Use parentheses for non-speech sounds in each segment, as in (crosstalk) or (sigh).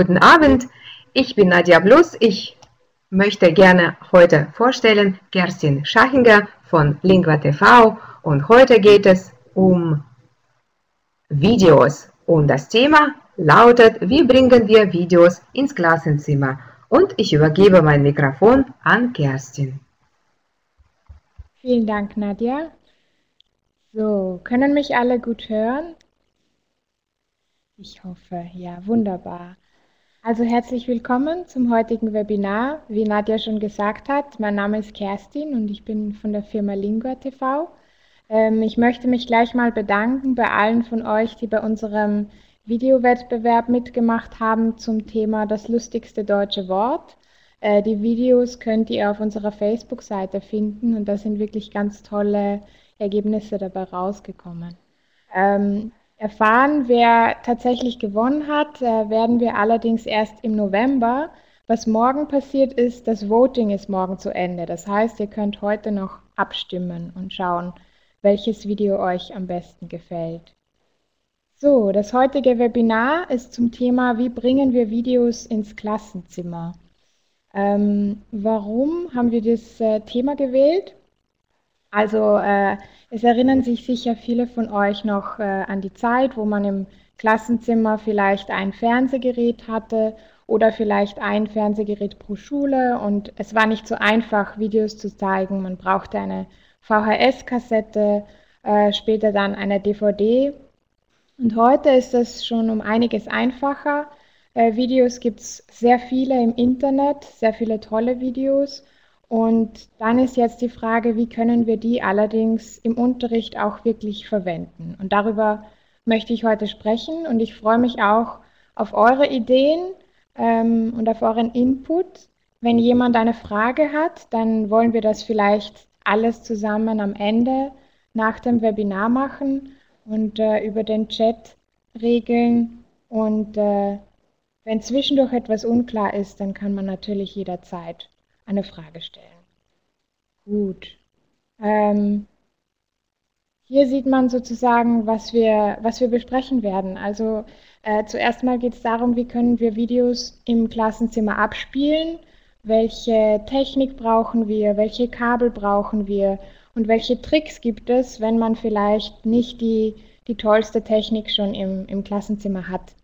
guten Abend. Ich bin Nadja Blus. Ich möchte gerne heute vorstellen Kerstin Schachinger von Lingua TV und heute geht es um Videos und das Thema lautet, wie bringen wir Videos ins Klassenzimmer? Und ich übergebe mein Mikrofon an Kerstin. Vielen Dank, Nadja. So, können mich alle gut hören? Ich hoffe, ja, wunderbar. Also herzlich willkommen zum heutigen Webinar. Wie Nadja schon gesagt hat, mein Name ist Kerstin und ich bin von der Firma Lingua TV. Ähm, ich möchte mich gleich mal bedanken bei allen von euch, die bei unserem Videowettbewerb mitgemacht haben zum Thema das lustigste deutsche Wort. Äh, die Videos könnt ihr auf unserer Facebook-Seite finden und da sind wirklich ganz tolle Ergebnisse dabei rausgekommen. Ähm, Erfahren, wer tatsächlich gewonnen hat, werden wir allerdings erst im November. Was morgen passiert ist, das Voting ist morgen zu Ende. Das heißt, ihr könnt heute noch abstimmen und schauen, welches Video euch am besten gefällt. So, das heutige Webinar ist zum Thema, wie bringen wir Videos ins Klassenzimmer? Ähm, warum haben wir das äh, Thema gewählt? Also äh, es erinnern sich sicher viele von euch noch äh, an die Zeit, wo man im Klassenzimmer vielleicht ein Fernsehgerät hatte oder vielleicht ein Fernsehgerät pro Schule und es war nicht so einfach, Videos zu zeigen. Man brauchte eine VHS-Kassette, äh, später dann eine DVD. Und heute ist es schon um einiges einfacher. Äh, Videos gibt es sehr viele im Internet, sehr viele tolle Videos. Und dann ist jetzt die Frage, wie können wir die allerdings im Unterricht auch wirklich verwenden? Und darüber möchte ich heute sprechen und ich freue mich auch auf eure Ideen ähm, und auf euren Input. Wenn jemand eine Frage hat, dann wollen wir das vielleicht alles zusammen am Ende nach dem Webinar machen und äh, über den Chat regeln. Und äh, wenn zwischendurch etwas unklar ist, dann kann man natürlich jederzeit eine Frage stellen. Gut. Ähm, hier sieht man sozusagen, was wir, was wir besprechen werden. Also äh, zuerst mal geht es darum, wie können wir Videos im Klassenzimmer abspielen, welche Technik brauchen wir, welche Kabel brauchen wir und welche Tricks gibt es, wenn man vielleicht nicht die, die tollste Technik schon im, im Klassenzimmer hat.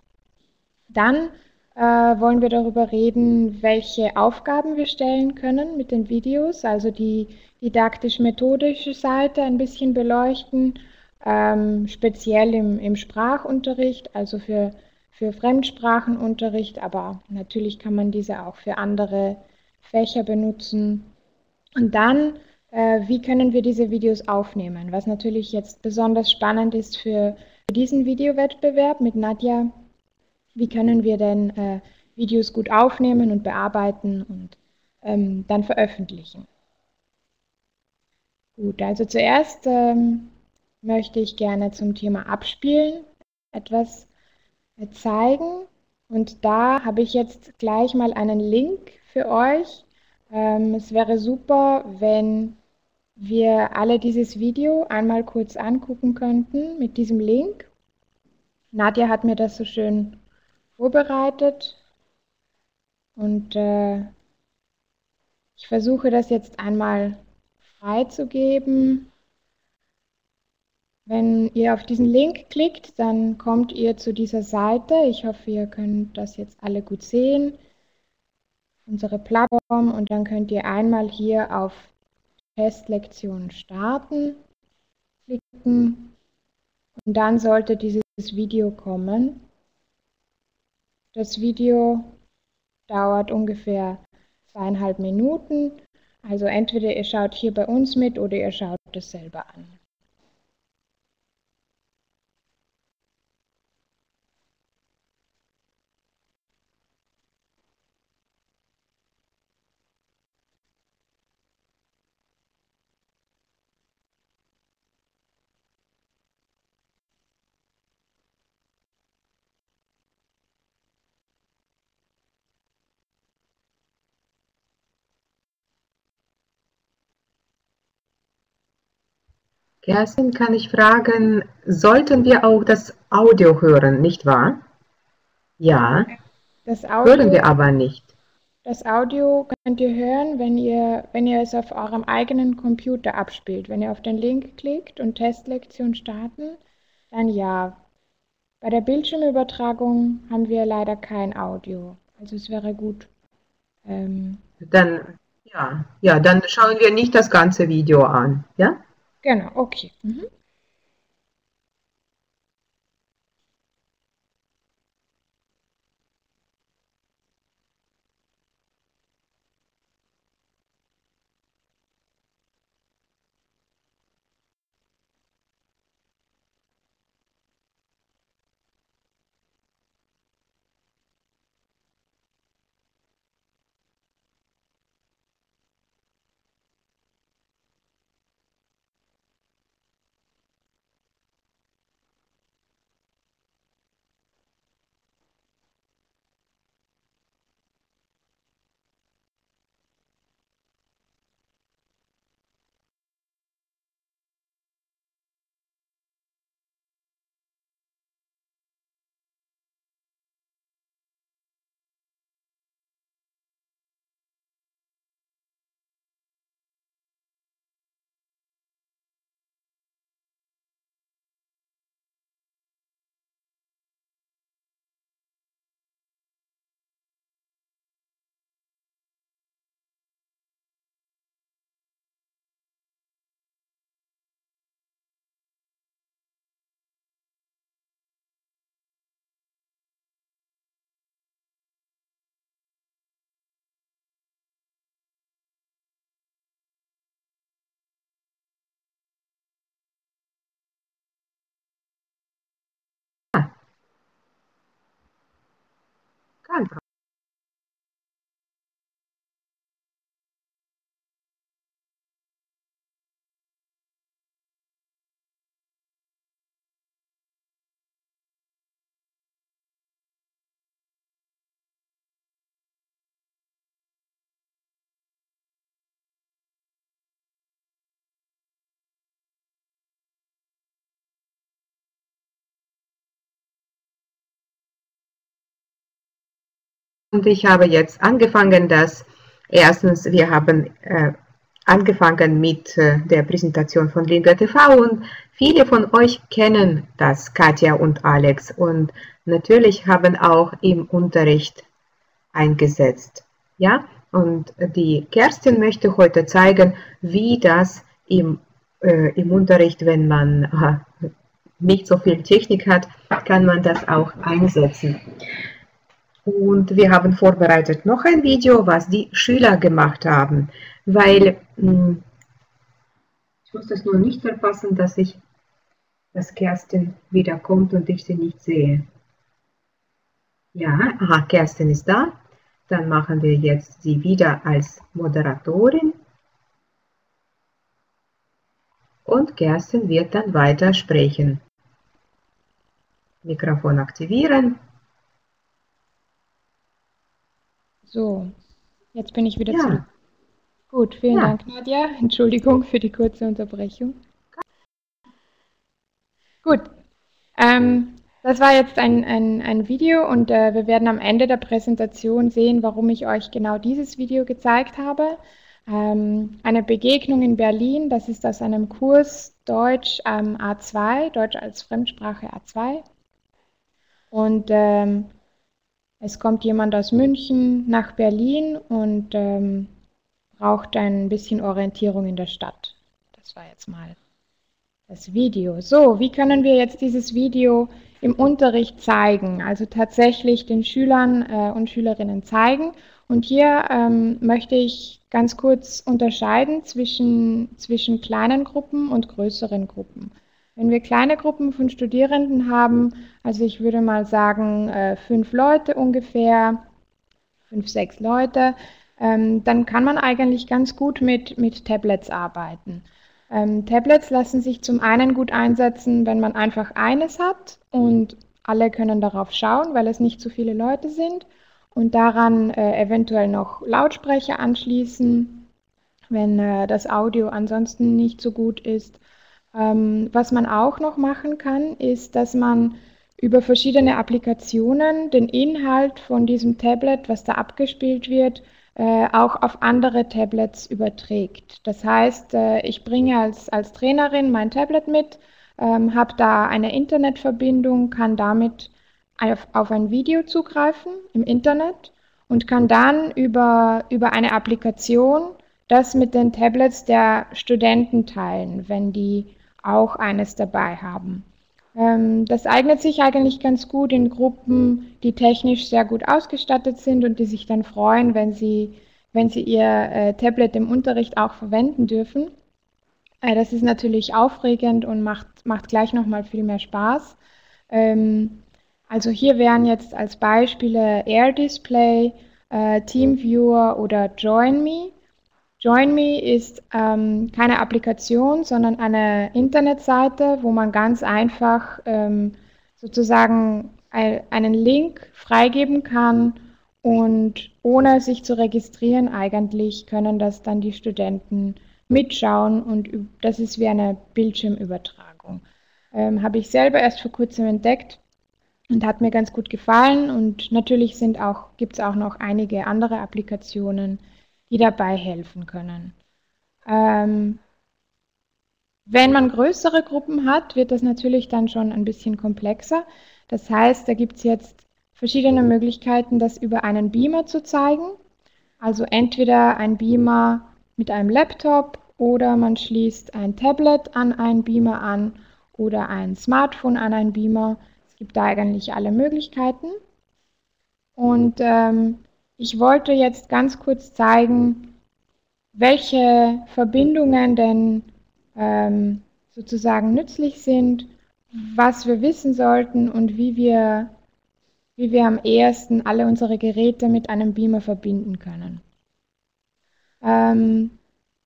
Dann äh, wollen wir darüber reden, welche Aufgaben wir stellen können mit den Videos, also die didaktisch-methodische Seite ein bisschen beleuchten, ähm, speziell im, im Sprachunterricht, also für, für Fremdsprachenunterricht, aber natürlich kann man diese auch für andere Fächer benutzen. Und dann, äh, wie können wir diese Videos aufnehmen, was natürlich jetzt besonders spannend ist für diesen Videowettbewerb mit Nadja wie können wir denn äh, Videos gut aufnehmen und bearbeiten und ähm, dann veröffentlichen. Gut, also zuerst ähm, möchte ich gerne zum Thema Abspielen etwas äh, zeigen. Und da habe ich jetzt gleich mal einen Link für euch. Ähm, es wäre super, wenn wir alle dieses Video einmal kurz angucken könnten mit diesem Link. Nadja hat mir das so schön vorbereitet und äh, ich versuche das jetzt einmal freizugeben. Wenn ihr auf diesen Link klickt, dann kommt ihr zu dieser Seite. Ich hoffe, ihr könnt das jetzt alle gut sehen. Unsere Plattform und dann könnt ihr einmal hier auf Testlektion starten klicken und dann sollte dieses Video kommen. Das Video dauert ungefähr zweieinhalb Minuten. Also entweder ihr schaut hier bei uns mit oder ihr schaut es selber an. Kerstin, kann ich fragen, sollten wir auch das Audio hören, nicht wahr? Ja. Das Audio, hören wir aber nicht. Das Audio könnt ihr hören, wenn ihr, wenn ihr es auf eurem eigenen Computer abspielt. Wenn ihr auf den Link klickt und Testlektion starten, dann ja. Bei der Bildschirmübertragung haben wir leider kein Audio. Also es wäre gut. Ähm, dann, ja, ja, dann schauen wir nicht das ganze Video an, ja? Genau, okay. Mhm. Kein Und ich habe jetzt angefangen, dass erstens, wir haben äh, angefangen mit äh, der Präsentation von Linga TV und viele von euch kennen das, Katja und Alex und natürlich haben auch im Unterricht eingesetzt. Ja, und die Kerstin möchte heute zeigen, wie das im, äh, im Unterricht, wenn man äh, nicht so viel Technik hat, kann man das auch einsetzen. Und wir haben vorbereitet noch ein Video, was die Schüler gemacht haben, weil hm, ich muss das nur nicht verpassen, dass ich, dass Kerstin wieder kommt und ich sie nicht sehe. Ja, aha, Kerstin ist da. Dann machen wir jetzt sie wieder als Moderatorin. Und Kerstin wird dann weiter sprechen. Mikrofon aktivieren. So, jetzt bin ich wieder ja. zurück. Gut, vielen ja. Dank, Nadja. Entschuldigung für die kurze Unterbrechung. Gut, ähm, das war jetzt ein, ein, ein Video und äh, wir werden am Ende der Präsentation sehen, warum ich euch genau dieses Video gezeigt habe. Ähm, eine Begegnung in Berlin, das ist aus einem Kurs Deutsch ähm, A2, Deutsch als Fremdsprache A2. Und ähm, es kommt jemand aus München nach Berlin und ähm, braucht ein bisschen Orientierung in der Stadt. Das war jetzt mal das Video. So, wie können wir jetzt dieses Video im Unterricht zeigen? Also tatsächlich den Schülern äh, und Schülerinnen zeigen. Und hier ähm, möchte ich ganz kurz unterscheiden zwischen, zwischen kleinen Gruppen und größeren Gruppen. Wenn wir kleine Gruppen von Studierenden haben, also ich würde mal sagen äh, fünf Leute ungefähr, fünf, sechs Leute, ähm, dann kann man eigentlich ganz gut mit, mit Tablets arbeiten. Ähm, Tablets lassen sich zum einen gut einsetzen, wenn man einfach eines hat und alle können darauf schauen, weil es nicht zu viele Leute sind und daran äh, eventuell noch Lautsprecher anschließen, wenn äh, das Audio ansonsten nicht so gut ist. Ähm, was man auch noch machen kann, ist, dass man über verschiedene Applikationen den Inhalt von diesem Tablet, was da abgespielt wird, äh, auch auf andere Tablets überträgt. Das heißt, äh, ich bringe als, als Trainerin mein Tablet mit, ähm, habe da eine Internetverbindung, kann damit auf, auf ein Video zugreifen im Internet und kann dann über, über eine Applikation das mit den Tablets der Studenten teilen, wenn die auch eines dabei haben. Ähm, das eignet sich eigentlich ganz gut in Gruppen, die technisch sehr gut ausgestattet sind und die sich dann freuen, wenn sie, wenn sie ihr äh, Tablet im Unterricht auch verwenden dürfen. Äh, das ist natürlich aufregend und macht, macht gleich nochmal viel mehr Spaß. Ähm, also hier wären jetzt als Beispiele Air Display, äh, TeamViewer oder JoinMe. JoinMe ist ähm, keine Applikation, sondern eine Internetseite, wo man ganz einfach ähm, sozusagen einen Link freigeben kann und ohne sich zu registrieren eigentlich können das dann die Studenten mitschauen und das ist wie eine Bildschirmübertragung. Ähm, Habe ich selber erst vor kurzem entdeckt und hat mir ganz gut gefallen und natürlich gibt es auch noch einige andere Applikationen, die dabei helfen können. Ähm, wenn man größere Gruppen hat, wird das natürlich dann schon ein bisschen komplexer. Das heißt, da gibt es jetzt verschiedene Möglichkeiten, das über einen Beamer zu zeigen. Also entweder ein Beamer mit einem Laptop oder man schließt ein Tablet an einen Beamer an oder ein Smartphone an einen Beamer. Es gibt da eigentlich alle Möglichkeiten. Und ähm, ich wollte jetzt ganz kurz zeigen, welche Verbindungen denn ähm, sozusagen nützlich sind, was wir wissen sollten und wie wir, wie wir am ehesten alle unsere Geräte mit einem Beamer verbinden können. Ähm,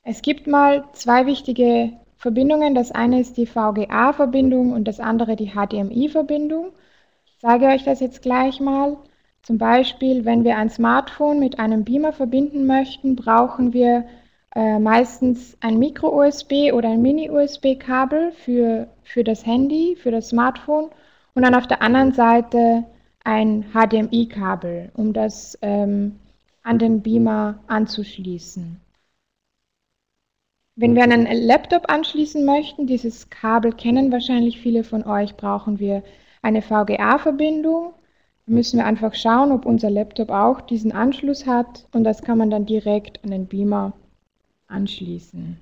es gibt mal zwei wichtige Verbindungen. Das eine ist die VGA-Verbindung und das andere die HDMI-Verbindung. Ich zeige euch das jetzt gleich mal. Zum Beispiel, wenn wir ein Smartphone mit einem Beamer verbinden möchten, brauchen wir äh, meistens ein Micro-USB oder ein Mini-USB-Kabel für, für das Handy, für das Smartphone und dann auf der anderen Seite ein HDMI-Kabel, um das ähm, an den Beamer anzuschließen. Wenn wir einen Laptop anschließen möchten, dieses Kabel kennen wahrscheinlich viele von euch, brauchen wir eine VGA-Verbindung müssen wir einfach schauen, ob unser Laptop auch diesen Anschluss hat und das kann man dann direkt an den Beamer anschließen.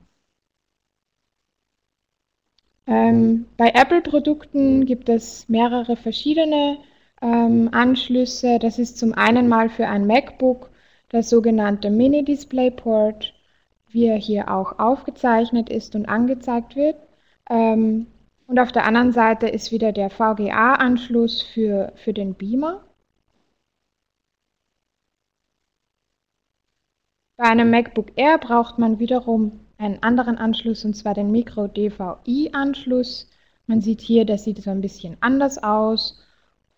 Ähm, bei Apple-Produkten gibt es mehrere verschiedene ähm, Anschlüsse. Das ist zum einen mal für ein MacBook das sogenannte Mini-Display-Port, wie er hier auch aufgezeichnet ist und angezeigt wird. Ähm, und auf der anderen Seite ist wieder der VGA-Anschluss für, für den Beamer. Bei einem MacBook Air braucht man wiederum einen anderen Anschluss, und zwar den Micro-DVI-Anschluss. Man sieht hier, das sieht so ein bisschen anders aus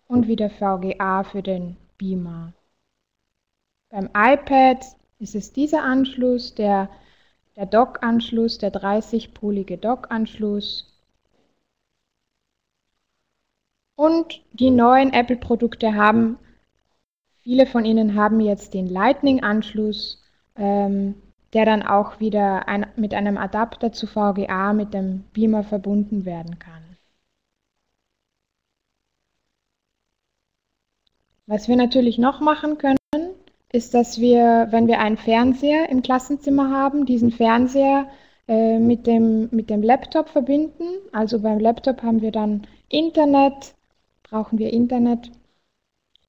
und wieder VGA für den Beamer. Beim iPad ist es dieser Anschluss, der, der Dock-Anschluss, der 30-polige Dock-Anschluss. Und die neuen Apple-Produkte haben, viele von ihnen haben jetzt den Lightning-Anschluss, ähm, der dann auch wieder ein, mit einem Adapter zu VGA mit dem Beamer verbunden werden kann. Was wir natürlich noch machen können, ist, dass wir, wenn wir einen Fernseher im Klassenzimmer haben, diesen Fernseher äh, mit, dem, mit dem Laptop verbinden. Also beim Laptop haben wir dann Internet, brauchen wir Internet.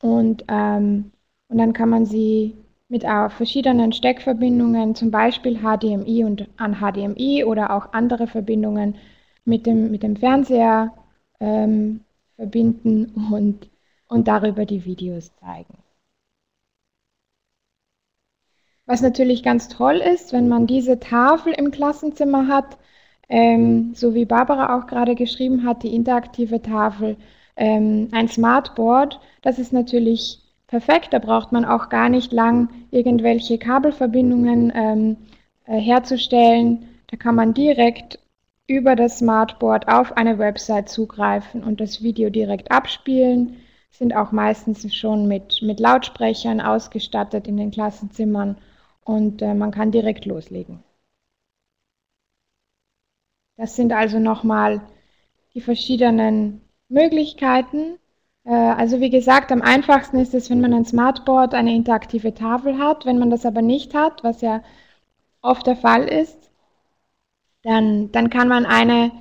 Und, ähm, und dann kann man sie mit äh, verschiedenen Steckverbindungen, zum Beispiel HDMI und an HDMI oder auch andere Verbindungen mit dem, mit dem Fernseher ähm, verbinden und, und darüber die Videos zeigen. Was natürlich ganz toll ist, wenn man diese Tafel im Klassenzimmer hat, ähm, so wie Barbara auch gerade geschrieben hat, die interaktive Tafel, ähm, ein Smartboard, das ist natürlich perfekt, da braucht man auch gar nicht lang irgendwelche Kabelverbindungen ähm, äh, herzustellen. Da kann man direkt über das Smartboard auf eine Website zugreifen und das Video direkt abspielen, sind auch meistens schon mit, mit Lautsprechern ausgestattet in den Klassenzimmern und äh, man kann direkt loslegen. Das sind also nochmal die verschiedenen Möglichkeiten. Äh, also wie gesagt, am einfachsten ist es, wenn man ein Smartboard, eine interaktive Tafel hat. Wenn man das aber nicht hat, was ja oft der Fall ist, dann, dann kann man eine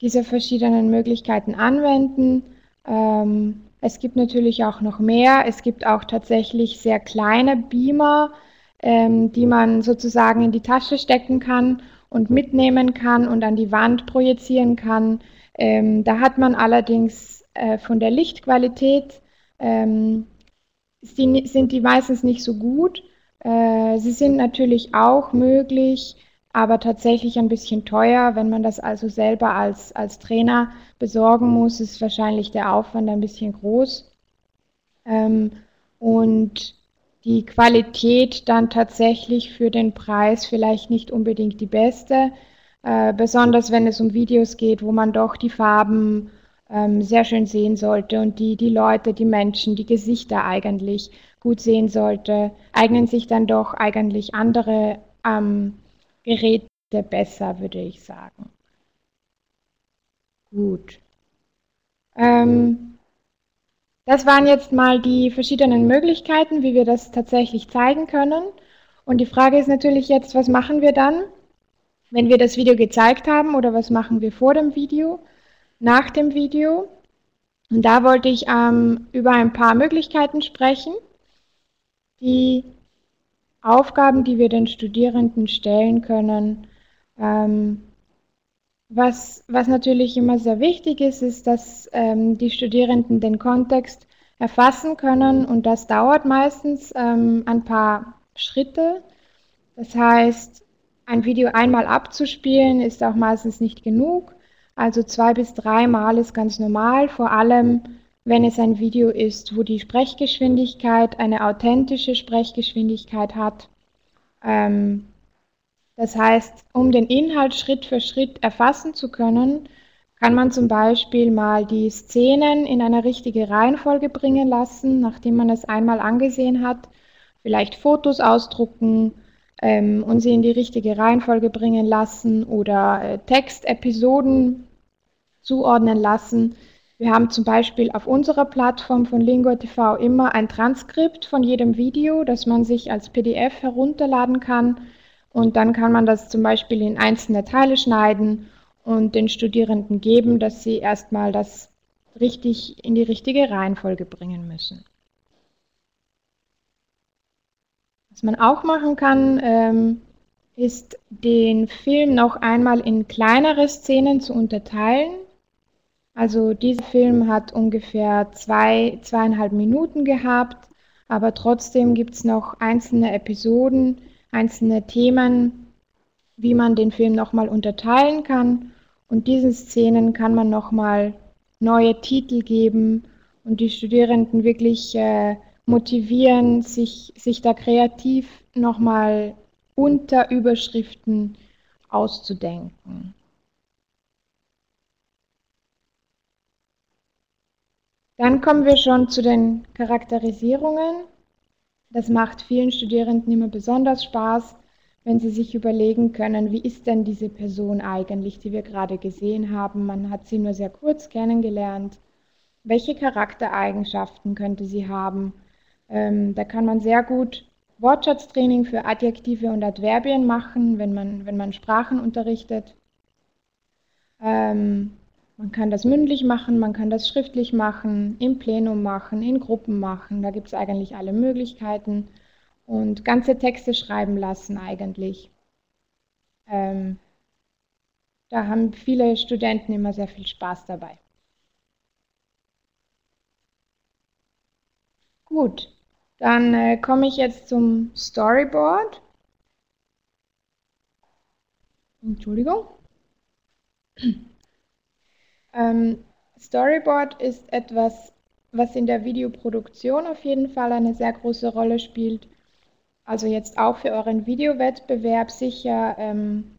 dieser verschiedenen Möglichkeiten anwenden. Ähm, es gibt natürlich auch noch mehr. Es gibt auch tatsächlich sehr kleine Beamer, ähm, die man sozusagen in die Tasche stecken kann und mitnehmen kann und an die Wand projizieren kann. Ähm, da hat man allerdings äh, von der Lichtqualität, ähm, die, sind die meistens nicht so gut. Äh, sie sind natürlich auch möglich, aber tatsächlich ein bisschen teuer. Wenn man das also selber als, als Trainer besorgen muss, ist wahrscheinlich der Aufwand ein bisschen groß. Ähm, und die Qualität dann tatsächlich für den Preis vielleicht nicht unbedingt die beste, äh, besonders wenn es um Videos geht, wo man doch die Farben ähm, sehr schön sehen sollte und die, die Leute, die Menschen, die Gesichter eigentlich gut sehen sollte, eignen sich dann doch eigentlich andere ähm, Geräte besser, würde ich sagen. Gut. Ähm, das waren jetzt mal die verschiedenen Möglichkeiten, wie wir das tatsächlich zeigen können. Und die Frage ist natürlich jetzt, was machen wir dann, wenn wir das Video gezeigt haben oder was machen wir vor dem Video, nach dem Video. Und da wollte ich ähm, über ein paar Möglichkeiten sprechen, die Aufgaben, die wir den Studierenden stellen können. Ähm, was, was natürlich immer sehr wichtig ist, ist, dass ähm, die Studierenden den Kontext erfassen können und das dauert meistens ähm, ein paar Schritte. Das heißt, ein Video einmal abzuspielen ist auch meistens nicht genug. Also zwei bis dreimal ist ganz normal, vor allem wenn es ein Video ist, wo die Sprechgeschwindigkeit eine authentische Sprechgeschwindigkeit hat. Ähm, das heißt, um den Inhalt Schritt für Schritt erfassen zu können, kann man zum Beispiel mal die Szenen in eine richtige Reihenfolge bringen lassen, nachdem man es einmal angesehen hat, vielleicht Fotos ausdrucken ähm, und sie in die richtige Reihenfolge bringen lassen oder äh, Textepisoden zuordnen lassen wir haben zum Beispiel auf unserer Plattform von Lingua TV immer ein Transkript von jedem Video, das man sich als PDF herunterladen kann. Und dann kann man das zum Beispiel in einzelne Teile schneiden und den Studierenden geben, dass sie erstmal das richtig in die richtige Reihenfolge bringen müssen. Was man auch machen kann, ähm, ist den Film noch einmal in kleinere Szenen zu unterteilen. Also dieser Film hat ungefähr zwei, zweieinhalb Minuten gehabt, aber trotzdem gibt es noch einzelne Episoden, einzelne Themen, wie man den Film nochmal unterteilen kann. Und diesen Szenen kann man nochmal neue Titel geben und die Studierenden wirklich äh, motivieren, sich, sich da kreativ nochmal unter Überschriften auszudenken. Dann kommen wir schon zu den Charakterisierungen. Das macht vielen Studierenden immer besonders Spaß, wenn sie sich überlegen können, wie ist denn diese Person eigentlich, die wir gerade gesehen haben. Man hat sie nur sehr kurz kennengelernt. Welche Charaktereigenschaften könnte sie haben? Ähm, da kann man sehr gut Wortschatztraining für Adjektive und Adverbien machen, wenn man, wenn man Sprachen unterrichtet. Ähm, man kann das mündlich machen, man kann das schriftlich machen, im Plenum machen, in Gruppen machen. Da gibt es eigentlich alle Möglichkeiten. Und ganze Texte schreiben lassen eigentlich. Ähm, da haben viele Studenten immer sehr viel Spaß dabei. Gut, dann äh, komme ich jetzt zum Storyboard. Entschuldigung. (clears throat) Ähm, Storyboard ist etwas, was in der Videoproduktion auf jeden Fall eine sehr große Rolle spielt. Also jetzt auch für euren Videowettbewerb sicher ähm,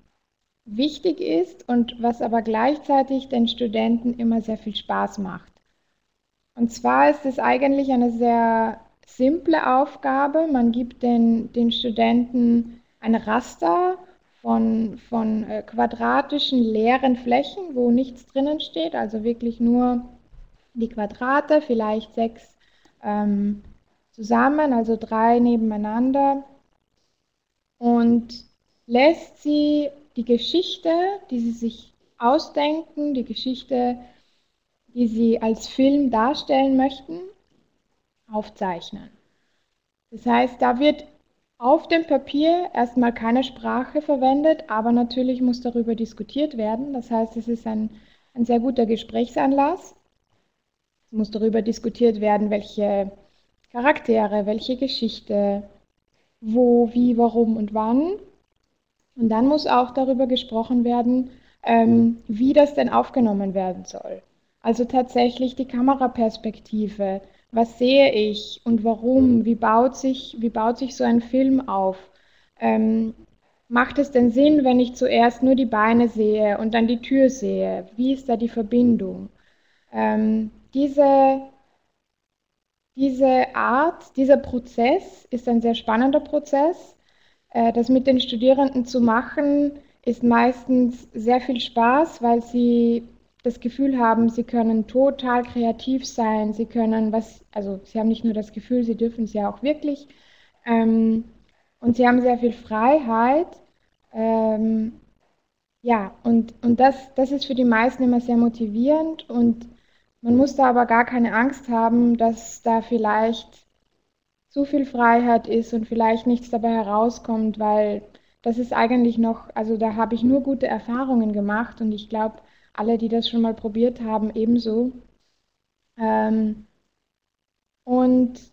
wichtig ist und was aber gleichzeitig den Studenten immer sehr viel Spaß macht. Und zwar ist es eigentlich eine sehr simple Aufgabe. Man gibt den, den Studenten ein Raster von, von äh, quadratischen leeren Flächen, wo nichts drinnen steht, also wirklich nur die Quadrate, vielleicht sechs ähm, zusammen, also drei nebeneinander und lässt sie die Geschichte, die sie sich ausdenken, die Geschichte, die sie als Film darstellen möchten, aufzeichnen. Das heißt, da wird auf dem Papier erstmal keine Sprache verwendet, aber natürlich muss darüber diskutiert werden. Das heißt, es ist ein, ein sehr guter Gesprächsanlass. Es muss darüber diskutiert werden, welche Charaktere, welche Geschichte, wo, wie, warum und wann. Und dann muss auch darüber gesprochen werden, ähm, wie das denn aufgenommen werden soll. Also tatsächlich die Kameraperspektive. Was sehe ich und warum? Wie baut sich, wie baut sich so ein Film auf? Ähm, macht es denn Sinn, wenn ich zuerst nur die Beine sehe und dann die Tür sehe? Wie ist da die Verbindung? Ähm, diese diese Art, dieser Prozess ist ein sehr spannender Prozess. Äh, das mit den Studierenden zu machen, ist meistens sehr viel Spaß, weil sie das Gefühl haben, sie können total kreativ sein, sie können was, also sie haben nicht nur das Gefühl, sie dürfen es ja auch wirklich. Ähm, und sie haben sehr viel Freiheit. Ähm, ja, und, und das, das ist für die meisten immer sehr motivierend und man muss da aber gar keine Angst haben, dass da vielleicht zu viel Freiheit ist und vielleicht nichts dabei herauskommt, weil das ist eigentlich noch, also da habe ich nur gute Erfahrungen gemacht und ich glaube, alle, die das schon mal probiert haben, ebenso. Ähm, und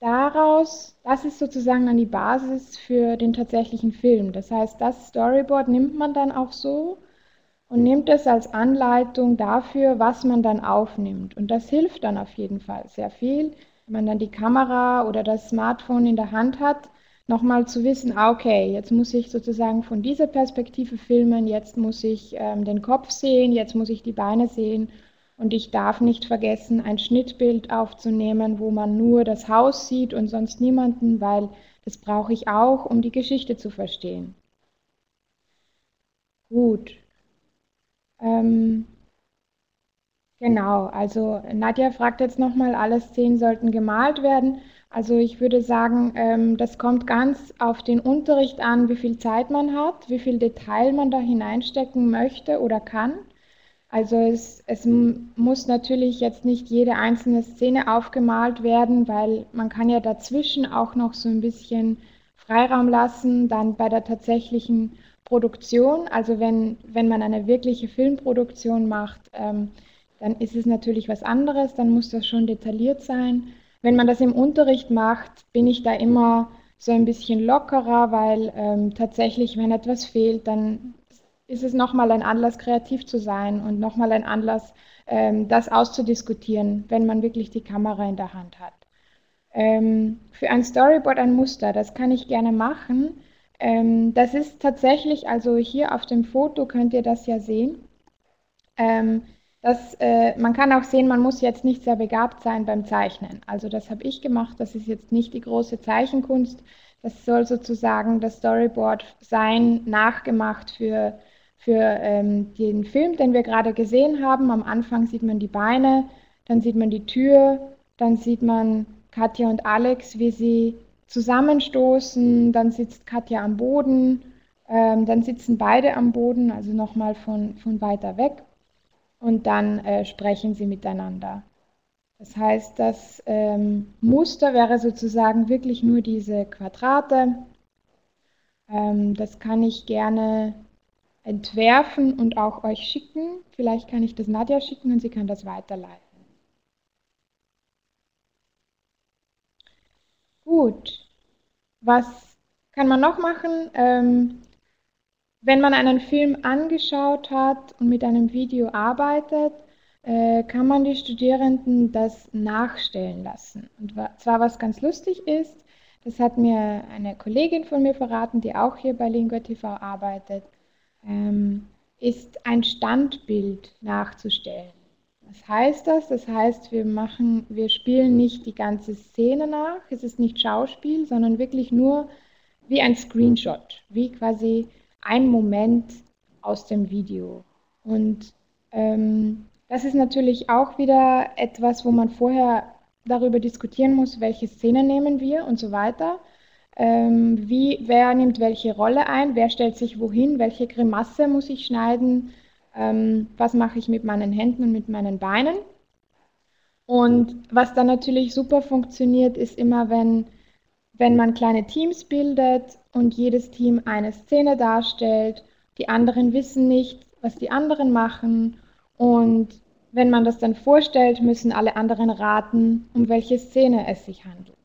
daraus, das ist sozusagen dann die Basis für den tatsächlichen Film. Das heißt, das Storyboard nimmt man dann auch so und nimmt es als Anleitung dafür, was man dann aufnimmt. Und das hilft dann auf jeden Fall sehr viel, wenn man dann die Kamera oder das Smartphone in der Hand hat, nochmal zu wissen, ah, okay, jetzt muss ich sozusagen von dieser Perspektive filmen, jetzt muss ich ähm, den Kopf sehen, jetzt muss ich die Beine sehen und ich darf nicht vergessen, ein Schnittbild aufzunehmen, wo man nur das Haus sieht und sonst niemanden, weil das brauche ich auch, um die Geschichte zu verstehen. Gut, ähm, genau, also Nadja fragt jetzt nochmal, alle Szenen sollten gemalt werden. Also ich würde sagen, ähm, das kommt ganz auf den Unterricht an, wie viel Zeit man hat, wie viel Detail man da hineinstecken möchte oder kann. Also es, es muss natürlich jetzt nicht jede einzelne Szene aufgemalt werden, weil man kann ja dazwischen auch noch so ein bisschen Freiraum lassen, dann bei der tatsächlichen Produktion, also wenn, wenn man eine wirkliche Filmproduktion macht, ähm, dann ist es natürlich was anderes, dann muss das schon detailliert sein. Wenn man das im Unterricht macht, bin ich da immer so ein bisschen lockerer, weil ähm, tatsächlich, wenn etwas fehlt, dann ist es nochmal ein Anlass, kreativ zu sein und nochmal ein Anlass, ähm, das auszudiskutieren, wenn man wirklich die Kamera in der Hand hat. Ähm, für ein Storyboard ein Muster, das kann ich gerne machen. Ähm, das ist tatsächlich, also hier auf dem Foto könnt ihr das ja sehen. Ähm, das, äh, man kann auch sehen, man muss jetzt nicht sehr begabt sein beim Zeichnen. Also das habe ich gemacht, das ist jetzt nicht die große Zeichenkunst. Das soll sozusagen das Storyboard sein, nachgemacht für, für ähm, den Film, den wir gerade gesehen haben. Am Anfang sieht man die Beine, dann sieht man die Tür, dann sieht man Katja und Alex, wie sie zusammenstoßen, dann sitzt Katja am Boden, ähm, dann sitzen beide am Boden, also nochmal von, von weiter weg und dann äh, sprechen sie miteinander. Das heißt, das ähm, Muster wäre sozusagen wirklich nur diese Quadrate. Ähm, das kann ich gerne entwerfen und auch euch schicken. Vielleicht kann ich das Nadja schicken und sie kann das weiterleiten. Gut, was kann man noch machen? Ähm, wenn man einen Film angeschaut hat und mit einem Video arbeitet, äh, kann man die Studierenden das nachstellen lassen. Und zwar was ganz lustig ist, das hat mir eine Kollegin von mir verraten, die auch hier bei Lingua TV arbeitet. ähm, ist ein Standbild nachzustellen. Was heißt das? Das heißt, wir machen, wir spielen nicht die ganze Szene nach, es ist nicht Schauspiel, sondern wirklich nur wie ein Screenshot, wie quasi ein Moment aus dem Video. Und ähm, das ist natürlich auch wieder etwas, wo man vorher darüber diskutieren muss, welche Szene nehmen wir und so weiter. Ähm, wie, wer nimmt welche Rolle ein, wer stellt sich wohin, welche Grimasse muss ich schneiden, ähm, was mache ich mit meinen Händen und mit meinen Beinen. Und was dann natürlich super funktioniert, ist immer, wenn, wenn man kleine Teams bildet und jedes Team eine Szene darstellt. Die anderen wissen nicht, was die anderen machen. Und wenn man das dann vorstellt, müssen alle anderen raten, um welche Szene es sich handelt.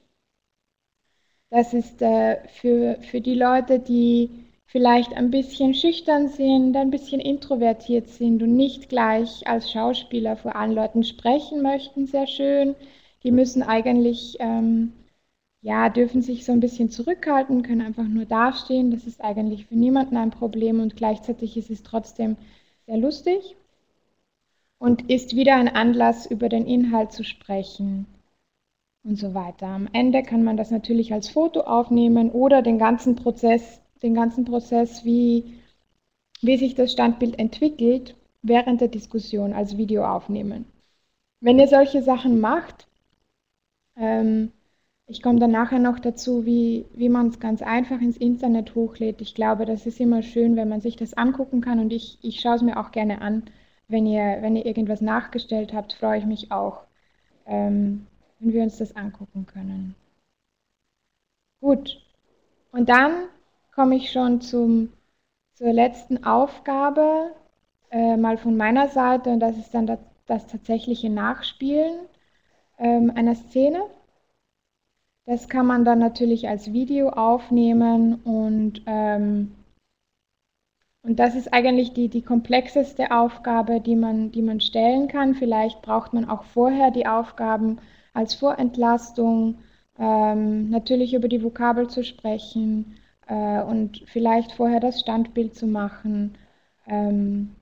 Das ist äh, für, für die Leute, die vielleicht ein bisschen schüchtern sind, ein bisschen introvertiert sind und nicht gleich als Schauspieler vor allen Leuten sprechen möchten, sehr schön. Die müssen eigentlich, ähm, ja, dürfen sich so ein bisschen zurückhalten, können einfach nur dastehen. Das ist eigentlich für niemanden ein Problem und gleichzeitig ist es trotzdem sehr lustig und ist wieder ein Anlass, über den Inhalt zu sprechen und so weiter. Am Ende kann man das natürlich als Foto aufnehmen oder den ganzen Prozess den ganzen Prozess, wie, wie sich das Standbild entwickelt, während der Diskussion als Video aufnehmen. Wenn ihr solche Sachen macht, ähm, ich komme dann nachher noch dazu, wie, wie man es ganz einfach ins Internet hochlädt. Ich glaube, das ist immer schön, wenn man sich das angucken kann und ich, ich schaue es mir auch gerne an. Wenn ihr, wenn ihr irgendwas nachgestellt habt, freue ich mich auch, ähm, wenn wir uns das angucken können. Gut, und dann komme ich schon zum, zur letzten Aufgabe, äh, mal von meiner Seite, und das ist dann das, das tatsächliche Nachspielen ähm, einer Szene. Das kann man dann natürlich als Video aufnehmen und, ähm, und das ist eigentlich die, die komplexeste Aufgabe, die man, die man stellen kann. Vielleicht braucht man auch vorher die Aufgaben als Vorentlastung, ähm, natürlich über die Vokabel zu sprechen, äh, und vielleicht vorher das Standbild zu machen, ähm,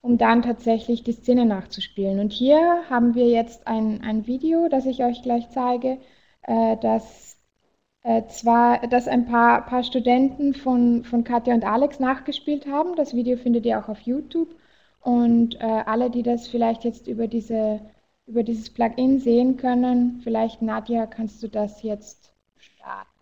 um dann tatsächlich die Szene nachzuspielen. Und hier haben wir jetzt ein, ein Video, das ich euch gleich zeige, äh, das äh, zwar, dass ein paar, paar Studenten von, von Katja und Alex nachgespielt haben. Das Video findet ihr auch auf YouTube. Und äh, alle, die das vielleicht jetzt über, diese, über dieses Plugin sehen können, vielleicht Nadja, kannst du das jetzt starten.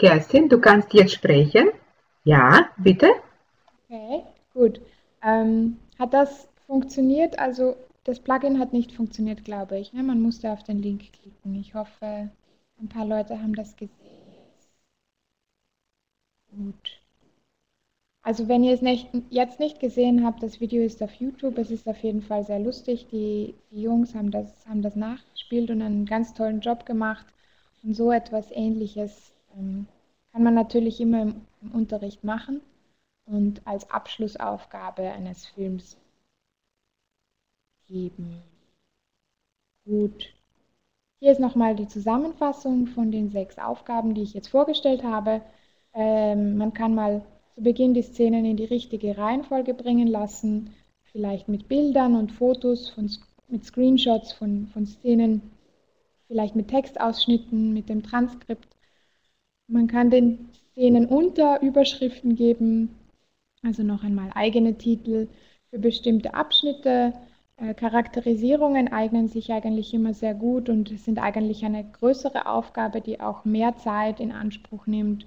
Kerstin, du kannst jetzt sprechen. Ja, bitte. Okay, gut. Ähm, hat das funktioniert? Also das Plugin hat nicht funktioniert, glaube ich. Ne? Man musste auf den Link klicken. Ich hoffe, ein paar Leute haben das gesehen. Gut. Also wenn ihr es nicht, jetzt nicht gesehen habt, das Video ist auf YouTube. Es ist auf jeden Fall sehr lustig. Die, die Jungs haben das, haben das nachgespielt und einen ganz tollen Job gemacht. Und so etwas Ähnliches ähm, kann man natürlich immer im, im Unterricht machen und als Abschlussaufgabe eines Films geben. Gut. Hier ist nochmal die Zusammenfassung von den sechs Aufgaben, die ich jetzt vorgestellt habe. Ähm, man kann mal zu Beginn die Szenen in die richtige Reihenfolge bringen lassen, vielleicht mit Bildern und Fotos, von, mit Screenshots von, von Szenen, vielleicht mit Textausschnitten, mit dem Transkript. Man kann den Szenen unter Überschriften geben, also noch einmal eigene Titel für bestimmte Abschnitte. Äh, Charakterisierungen eignen sich eigentlich immer sehr gut und sind eigentlich eine größere Aufgabe, die auch mehr Zeit in Anspruch nimmt.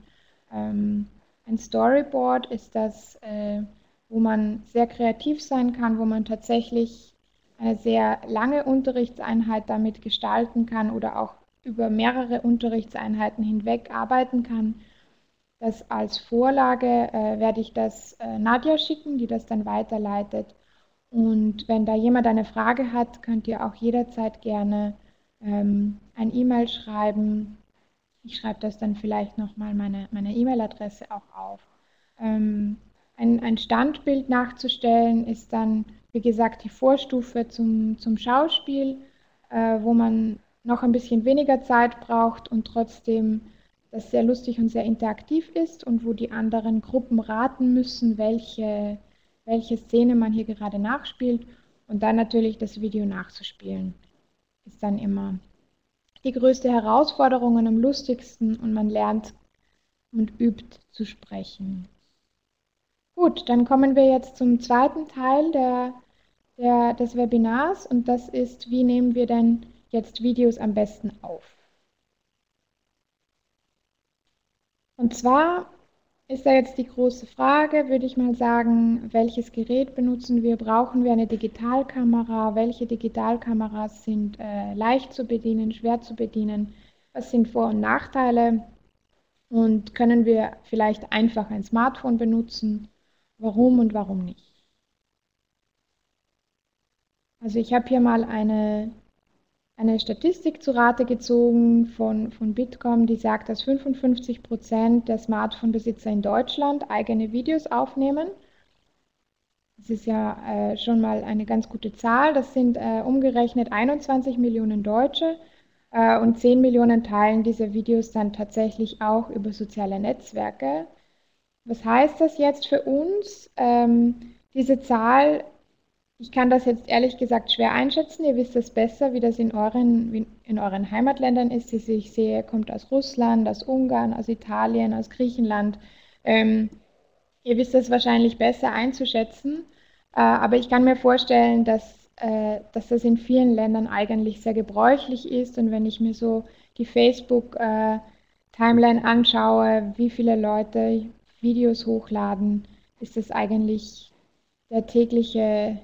Ähm, ein Storyboard ist das, äh, wo man sehr kreativ sein kann, wo man tatsächlich eine sehr lange Unterrichtseinheit damit gestalten kann oder auch über mehrere Unterrichtseinheiten hinweg arbeiten kann. Das als Vorlage äh, werde ich das äh, Nadja schicken, die das dann weiterleitet. Und wenn da jemand eine Frage hat, könnt ihr auch jederzeit gerne ähm, ein E-Mail schreiben. Ich schreibe das dann vielleicht nochmal meine E-Mail-Adresse auch auf. Ähm, ein, ein Standbild nachzustellen ist dann, wie gesagt, die Vorstufe zum, zum Schauspiel, äh, wo man noch ein bisschen weniger Zeit braucht und trotzdem das sehr lustig und sehr interaktiv ist und wo die anderen Gruppen raten müssen, welche, welche Szene man hier gerade nachspielt und dann natürlich das Video nachzuspielen. Ist dann immer die größte Herausforderung und am lustigsten und man lernt und übt zu sprechen. Gut, dann kommen wir jetzt zum zweiten Teil der, der, des Webinars und das ist, wie nehmen wir denn jetzt Videos am besten auf? Und zwar ist da jetzt die große Frage, würde ich mal sagen, welches Gerät benutzen wir? Brauchen wir eine Digitalkamera? Welche Digitalkameras sind äh, leicht zu bedienen, schwer zu bedienen? Was sind Vor- und Nachteile? Und können wir vielleicht einfach ein Smartphone benutzen? Warum und warum nicht? Also ich habe hier mal eine eine Statistik zu Rate gezogen von, von Bitkom, die sagt, dass 55 Prozent der Smartphone-Besitzer in Deutschland eigene Videos aufnehmen. Das ist ja äh, schon mal eine ganz gute Zahl. Das sind äh, umgerechnet 21 Millionen Deutsche äh, und 10 Millionen teilen diese Videos dann tatsächlich auch über soziale Netzwerke. Was heißt das jetzt für uns? Ähm, diese Zahl ich kann das jetzt ehrlich gesagt schwer einschätzen. Ihr wisst es besser, wie das in euren, in euren Heimatländern ist. Die ich sehe, kommt aus Russland, aus Ungarn, aus Italien, aus Griechenland. Ähm, ihr wisst es wahrscheinlich besser einzuschätzen. Äh, aber ich kann mir vorstellen, dass, äh, dass das in vielen Ländern eigentlich sehr gebräuchlich ist. Und wenn ich mir so die Facebook-Timeline äh, anschaue, wie viele Leute Videos hochladen, ist das eigentlich der tägliche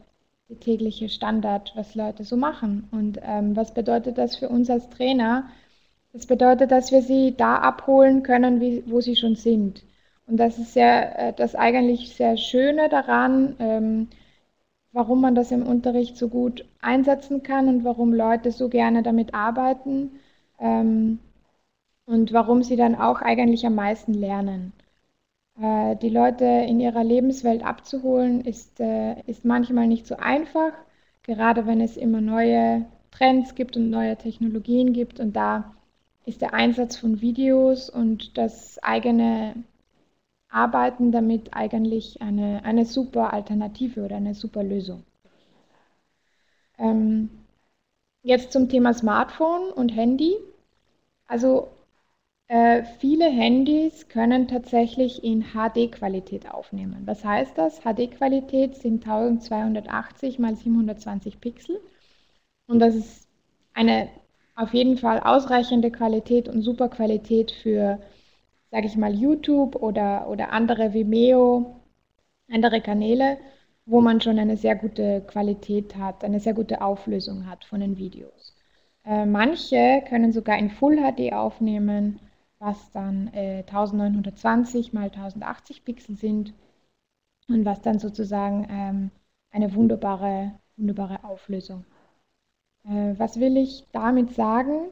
der tägliche Standard, was Leute so machen. Und ähm, was bedeutet das für uns als Trainer? Das bedeutet, dass wir sie da abholen können, wie, wo sie schon sind. Und das ist sehr, äh, das eigentlich sehr Schöne daran, ähm, warum man das im Unterricht so gut einsetzen kann und warum Leute so gerne damit arbeiten ähm, und warum sie dann auch eigentlich am meisten lernen. Äh, die Leute in ihrer Lebenswelt abzuholen, ist, äh, ist manchmal nicht so einfach, gerade wenn es immer neue Trends gibt und neue Technologien gibt. Und da ist der Einsatz von Videos und das eigene Arbeiten damit eigentlich eine, eine super Alternative oder eine super Lösung. Ähm, jetzt zum Thema Smartphone und Handy. Also äh, viele Handys können tatsächlich in HD-Qualität aufnehmen. Was heißt das? HD-Qualität sind 1280 x 720 Pixel. Und das ist eine auf jeden Fall ausreichende Qualität und super Qualität für, sage ich mal, YouTube oder, oder andere Vimeo, andere Kanäle, wo man schon eine sehr gute Qualität hat, eine sehr gute Auflösung hat von den Videos. Äh, manche können sogar in Full HD aufnehmen, was dann äh, 1920 mal 1080 Pixel sind und was dann sozusagen ähm, eine wunderbare, wunderbare Auflösung. Äh, was will ich damit sagen?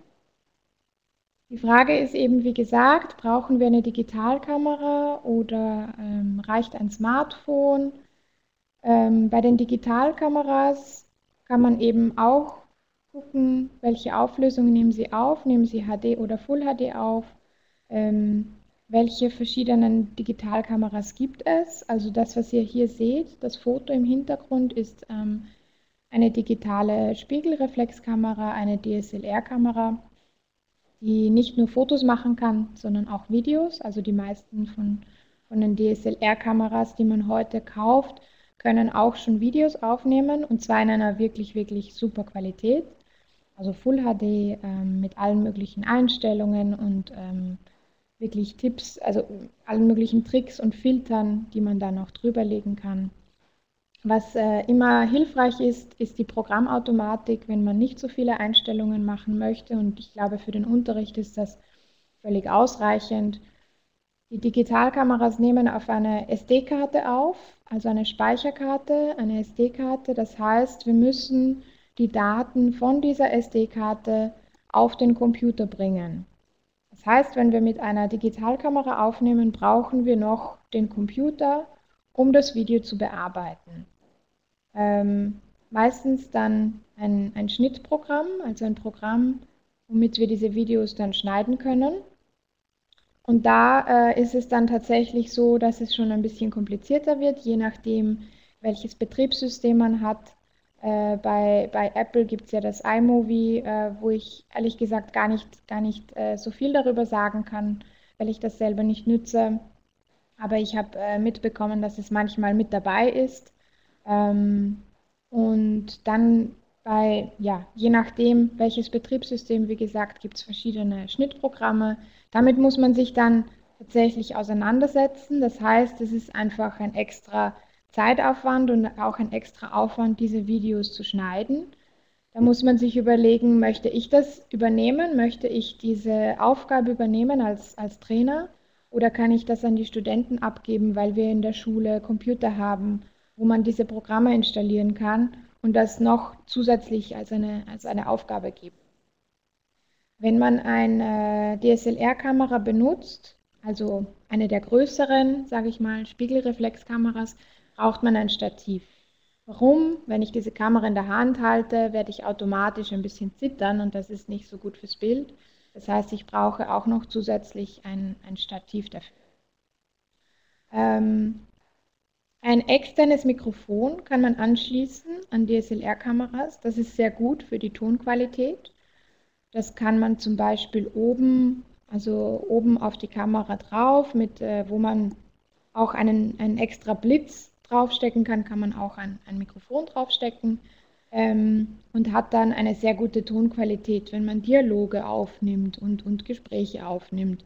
Die Frage ist eben, wie gesagt, brauchen wir eine Digitalkamera oder ähm, reicht ein Smartphone? Ähm, bei den Digitalkameras kann man eben auch gucken, welche Auflösung nehmen Sie auf, nehmen Sie HD oder Full HD auf, ähm, welche verschiedenen Digitalkameras gibt es. Also das, was ihr hier seht, das Foto im Hintergrund ist ähm, eine digitale Spiegelreflexkamera, eine DSLR-Kamera, die nicht nur Fotos machen kann, sondern auch Videos. Also die meisten von, von den DSLR-Kameras, die man heute kauft, können auch schon Videos aufnehmen und zwar in einer wirklich, wirklich super Qualität. Also Full HD ähm, mit allen möglichen Einstellungen und ähm, wirklich Tipps, also allen möglichen Tricks und Filtern, die man da noch drüber legen kann. Was äh, immer hilfreich ist, ist die Programmautomatik, wenn man nicht so viele Einstellungen machen möchte. Und ich glaube, für den Unterricht ist das völlig ausreichend. Die Digitalkameras nehmen auf eine SD-Karte auf, also eine Speicherkarte, eine SD-Karte. Das heißt, wir müssen die Daten von dieser SD-Karte auf den Computer bringen. Das heißt, wenn wir mit einer Digitalkamera aufnehmen, brauchen wir noch den Computer, um das Video zu bearbeiten. Ähm, meistens dann ein, ein Schnittprogramm, also ein Programm, womit wir diese Videos dann schneiden können. Und da äh, ist es dann tatsächlich so, dass es schon ein bisschen komplizierter wird, je nachdem, welches Betriebssystem man hat. Äh, bei, bei Apple gibt es ja das iMovie, äh, wo ich ehrlich gesagt gar nicht, gar nicht äh, so viel darüber sagen kann, weil ich das selber nicht nütze. Aber ich habe äh, mitbekommen, dass es manchmal mit dabei ist. Ähm, und dann bei, ja, je nachdem, welches Betriebssystem, wie gesagt, gibt es verschiedene Schnittprogramme. Damit muss man sich dann tatsächlich auseinandersetzen. Das heißt, es ist einfach ein extra Zeitaufwand und auch ein extra Aufwand, diese Videos zu schneiden. Da muss man sich überlegen, möchte ich das übernehmen? Möchte ich diese Aufgabe übernehmen als, als Trainer? Oder kann ich das an die Studenten abgeben, weil wir in der Schule Computer haben, wo man diese Programme installieren kann und das noch zusätzlich als eine, als eine Aufgabe gibt? Wenn man eine DSLR-Kamera benutzt, also eine der größeren, sage ich mal, Spiegelreflexkameras, braucht man ein Stativ. Warum? Wenn ich diese Kamera in der Hand halte, werde ich automatisch ein bisschen zittern und das ist nicht so gut fürs Bild. Das heißt, ich brauche auch noch zusätzlich ein, ein Stativ dafür. Ähm, ein externes Mikrofon kann man anschließen an DSLR-Kameras. Das ist sehr gut für die Tonqualität. Das kann man zum Beispiel oben, also oben auf die Kamera drauf, mit, äh, wo man auch einen, einen extra Blitz draufstecken kann, kann man auch ein, ein Mikrofon draufstecken ähm, und hat dann eine sehr gute Tonqualität, wenn man Dialoge aufnimmt und, und Gespräche aufnimmt.